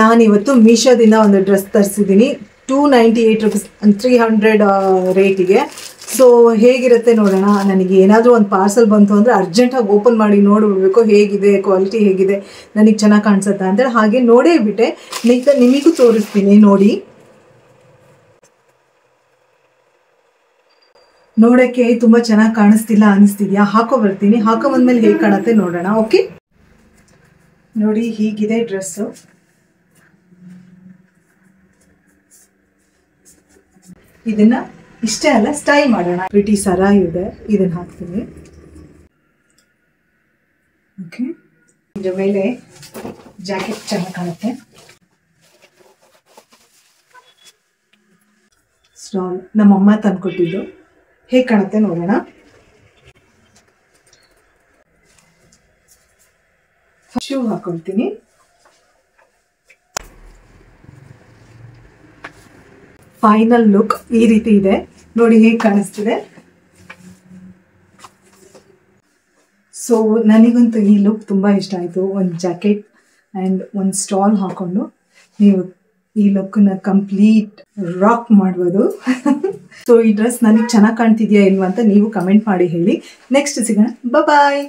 ನಾನಿವತ್ತು ಮೀಶೋದಿಂದ ಒಂದು dress ತರಿಸಿದ್ದೀನಿ. Two ninety eight rupees three hundred ರೇಟಿಗೆ ಸೊ ಹೇಗಿರುತ್ತೆ ನೋಡೋಣ? ನನಗೆ ಏನಾದರೂ ಒಂದು ಪಾರ್ಸಲ್ ಬಂತು ಅಂದರೆ ಅರ್ಜೆಂಟಾಗಿ ಓಪನ್ ಮಾಡಿ ನೋಡಿಬಿಡ್ಬೇಕು. ಹೇಗಿದೆ? ಕ್ವಾಲಿಟಿ ಹೇಗಿದೆ? ನನಗೆ ಚೆನ್ನಾಗಿ ಕಾಣಿಸುತ್ತಾ ಅಂತೇಳಿ ಹಾಗೆ ನೋಡೇ ಬಿಟ್ಟೆ. ನಿಗ ನಿಮಗೂ ತೋರಿಸ್ತೀನಿ. ನೋಡಿ. ನೋಡೋಕ್ಕೆ ತುಂಬ ಚೆನ್ನಾಗಿ ಕಾಣಿಸ್ತಿಲ್ಲ, ಅನಿಸ್ತಿದ್ಯಾ? ಹಾಕೋ ಬರ್ತೀನಿ. ಹಾಕೋ ಬಂದ್ಮೇಲೆ ಹೇಗೆ ಕಾಣುತ್ತೆ ನೋಡೋಣ. ಓಕೆ ನೋಡಿ, ಹೀಗಿದೆ ಡ್ರೆಸ್ಸು ಇದನ್ನ ಇಷ್ಟೇ ಅಲ್ಲ ಸ್ಟೈಲ್ ಮಾಡೋಣ. ಪ್ರಿಟಿ ಸರ ಇದೆ, ಇದನ್ನ ಹಾಕ್ತೀನಿ. ಓಕೆ ಇದ್ರ ಮೇಲೆ ಜಾಕೆಟ್ ಚೆನ್ನಾಗಿ ಕಾಣುತ್ತೆ. ಸ್ಟಾಲ್ ನಮ್ಮಮ್ಮ ತಂದ್ಕೊಟ್ಟಿದ್ದು. ಹೇಗೆ ಕಾಣುತ್ತೆ ನೋಡೋಣ. ಶೂ ಹಾಕೊಳ್ತೀನಿ. ಫೈನಲ್ ಲುಕ್ ಈ ರೀತಿ ಇದೆ. ನೋಡಿ ಹೇಗೆ ಕಾಣಿಸ್ತಿದೆ. ಸೊ ನನಗಂತೂ ಈ ಲುಕ್ ತುಂಬ ಇಷ್ಟ ಆಯಿತು. ಒಂದು ಜಾಕೆಟ್ ಆ್ಯಂಡ್ ಒಂದು ಸ್ಟಾಲ್ ಹಾಕೊಂಡು ನೀವು ಈ ನ ಕಂಪ್ಲೀಟ್ ರಾಕ್ ಮಾಡ್ಬೋದು. ಸೊ ಈ ಡ್ರೆಸ್ ನನಗೆ ಚೆನ್ನಾಗಿ ಕಾಣ್ತಿದ್ಯಾ ಇಲ್ವಾ ಅಂತ ನೀವು ಕಮೆಂಟ್ ಮಾಡಿ ಹೇಳಿ. ನೆಕ್ಸ್ಟ್ ಸಿಗೋಣ. ಬಾಯ್